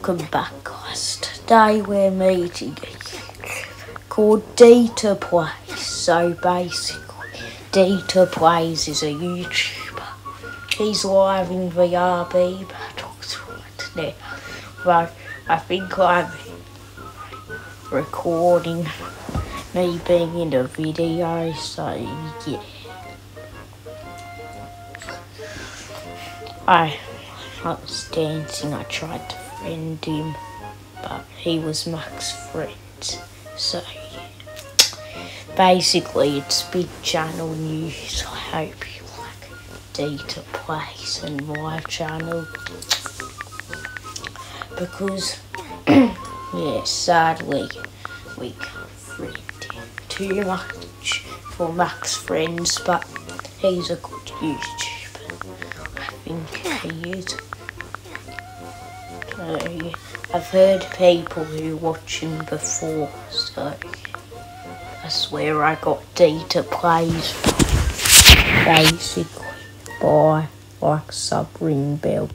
Welcome back guys. Today we're meeting called DeterPlays. So basically, DeterPlays is a YouTuber. He's live in VRB battles right now. But I think I'm recording me being in a video, so yeah. I I was dancing, I tried to friend him, but he was Mac's friend. So, basically, it's big channel news. I hope you like Data Place and my channel. Because, yeah, sadly, we can't friend him too much for Mac's friends, but he's a good YouTuber. I think he is. I've heard people who watch him before, so that's where I got DeterPlays. Basically, by like ring bell.